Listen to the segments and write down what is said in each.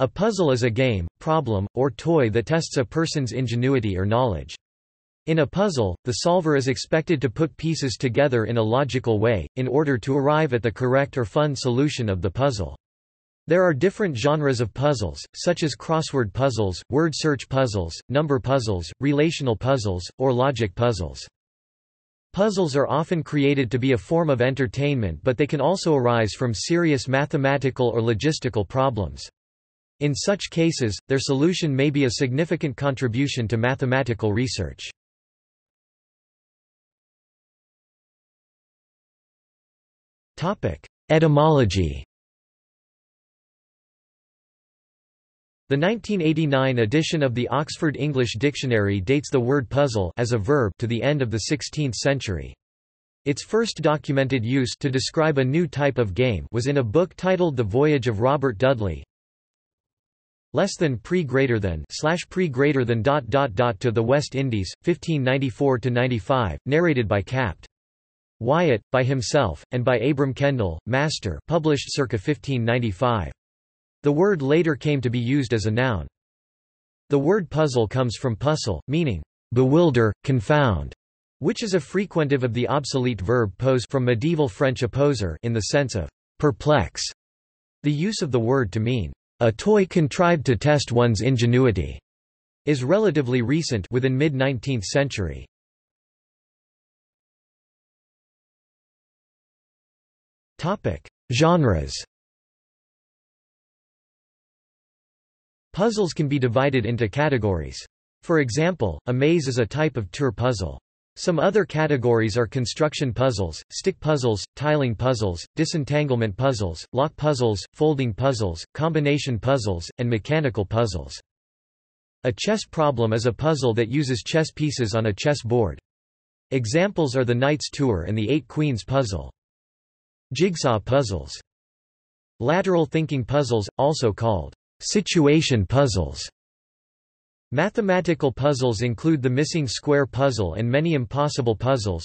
A puzzle is a game, problem, or toy that tests a person's ingenuity or knowledge. In a puzzle, the solver is expected to put pieces together in a logical way, in order to arrive at the correct or fun solution of the puzzle. There are different genres of puzzles, such as crossword puzzles, word search puzzles, number puzzles, relational puzzles, or logic puzzles. Puzzles are often created to be a form of entertainment but they can also arise from serious mathematical or logistical problems. In such cases, their solution may be a significant contribution to mathematical research. Etymology The 1989 edition of the Oxford English Dictionary dates the word puzzle as a verb to the end of the 16th century. Its first documented use to describe a new type of game was in a book titled The Voyage of Robert Dudley, less than pre greater than slash pre greater than dot dot dot to the West Indies 1594 to 95 narrated by Capt. Wyatt by himself and by Abram Kendall Master published circa 1595 The word later came to be used as a noun. The word puzzle comes from puzzle meaning bewilder confound which is a frequentative of the obsolete verb pose from medieval French opposer in the sense of perplex the use of the word to mean a toy contrived to test one's ingenuity is relatively recent within mid-19th century. Genres. Puzzles can be divided into categories. For example, a maze is a type of tour puzzle. Some other categories are construction puzzles, stick puzzles, tiling puzzles, disentanglement puzzles, lock puzzles, folding puzzles, combination puzzles, and mechanical puzzles. A chess problem is a puzzle that uses chess pieces on a chess board. Examples are the Knight's Tour and the Eight Queens puzzle. Jigsaw puzzles. Lateral thinking puzzles, also called situation puzzles, Mathematical puzzles include the missing square puzzle and many impossible puzzles.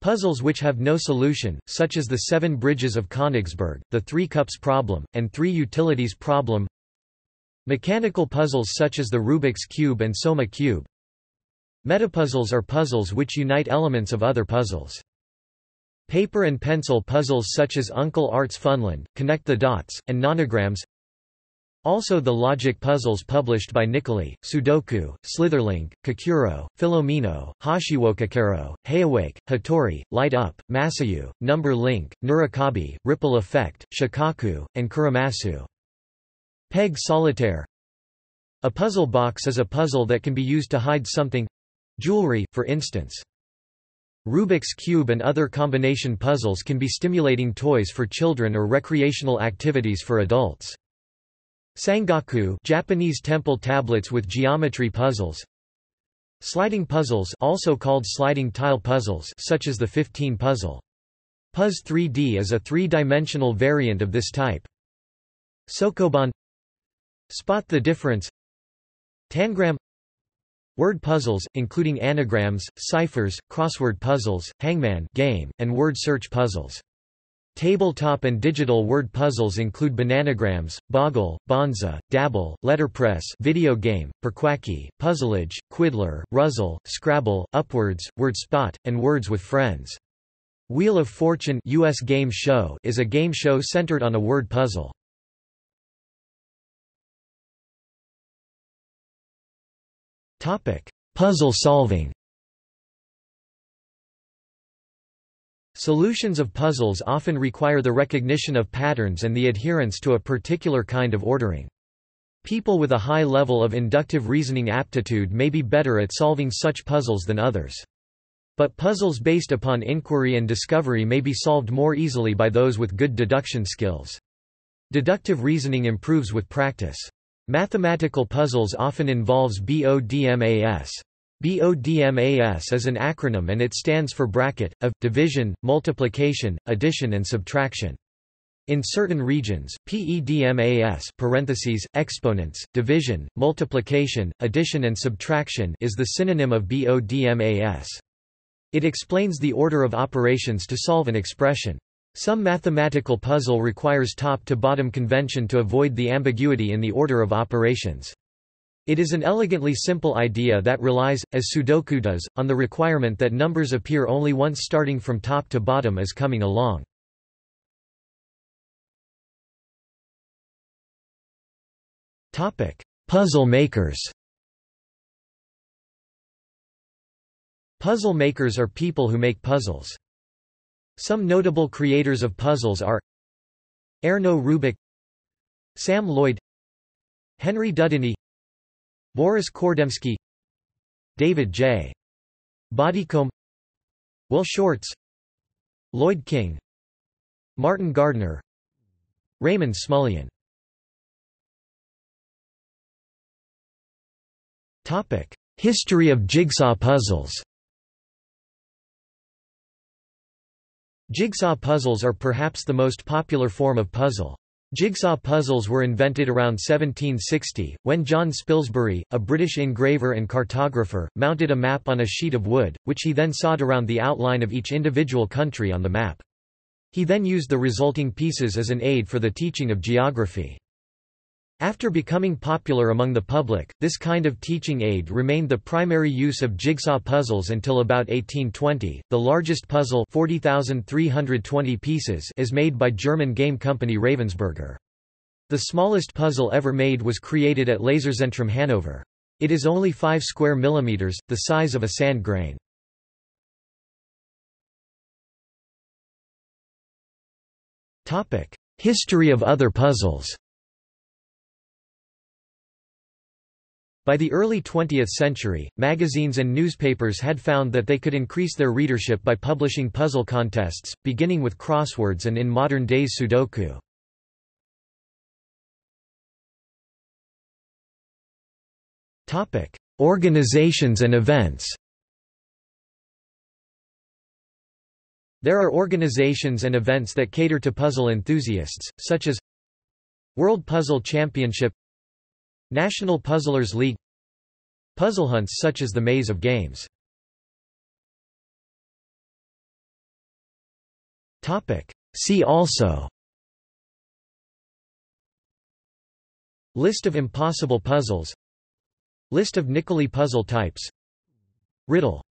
Puzzles which have no solution, such as the Seven Bridges of Königsberg, the Three Cups problem, and Three Utilities problem. Mechanical puzzles such as the Rubik's Cube and Soma Cube. Metapuzzles are puzzles which unite elements of other puzzles. Paper and pencil puzzles such as Uncle Art's Funland, Connect the Dots, and Nonograms also the logic puzzles published by Nikoli, Sudoku, Slitherlink, Kakuro, Fillomino, Hashiwokakero, Heyawake, Hitori, Light Up, Masyu, Number Link, Nurikabe, Ripple Effect, Shikaku, and Kuromasu. Peg Solitaire A puzzle box is a puzzle that can be used to hide something—jewelry, for instance. Rubik's Cube and other combination puzzles can be stimulating toys for children or recreational activities for adults. Sangaku Japanese temple tablets with geometry puzzles Sliding puzzles also called sliding tile puzzles such as the 15 puzzle. Puzz 3D is a three-dimensional variant of this type. Sokoban Spot the difference Tangram Word puzzles, including anagrams, ciphers, crossword puzzles, hangman game, and word search puzzles. Tabletop and digital word puzzles include Bananagrams, Boggle, Bonza, Dabble, Letterpress video game, Perquacky, Puzzleage, Quiddler, Ruzzle, Scrabble, Upwords, WordSpot, and Words with Friends. Wheel of Fortune US game show is a game show centered on a word puzzle. Puzzle solving Solutions of puzzles often require the recognition of patterns and the adherence to a particular kind of ordering. People with a high level of inductive reasoning aptitude may be better at solving such puzzles than others. But puzzles based upon inquiry and discovery may be solved more easily by those with good deduction skills. Deductive reasoning improves with practice. Mathematical puzzles often involves BODMAS. BODMAS is an acronym and it stands for bracket, of, division, multiplication, addition and subtraction. In certain regions, PEDMAS parentheses, exponents, division, multiplication, addition and subtraction is the synonym of BODMAS. It explains the order of operations to solve an expression. Some mathematical puzzle requires top-to-bottom convention to avoid the ambiguity in the order of operations. It is an elegantly simple idea that relies, as Sudoku does, on the requirement that numbers appear only once starting from top to bottom as coming along. Puzzle makers Puzzle makers are people who make puzzles. Some notable creators of puzzles are Erno Rubik Sam Loyd Henry Dudeney Boris Kordemsky David J. Bodycombe Will Shortz Lloyd King Martin Gardner Raymond Smullyan History of jigsaw puzzles Jigsaw puzzles are perhaps the most popular form of puzzle. Jigsaw puzzles were invented around 1760, when John Spilsbury, a British engraver and cartographer, mounted a map on a sheet of wood, which he then sawed around the outline of each individual country on the map. He then used the resulting pieces as an aid for the teaching of geography. After becoming popular among the public, this kind of teaching aid remained the primary use of jigsaw puzzles until about 1820. The largest puzzle, 40,320 pieces, is made by German game company Ravensburger. The smallest puzzle ever made was created at Laserzentrum Hanover. It is only 5 square millimeters, the size of a sand grain. History of other puzzles. By the early 20th century, magazines and newspapers had found that they could increase their readership by publishing puzzle contests, beginning with crosswords and in modern days Sudoku. Organizations and events There are organizations and events that cater to puzzle enthusiasts, such as World Puzzle Championship National Puzzlers League Puzzle hunts such as the Maze of Games. See also List of impossible puzzles List of Nikoli puzzle types Riddle